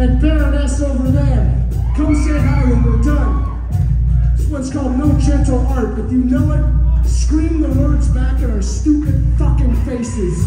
and Baroness over there. Come say hi when we're done. This one's called No Gentle Art. If you know it, scream the words back in our stupid fucking faces.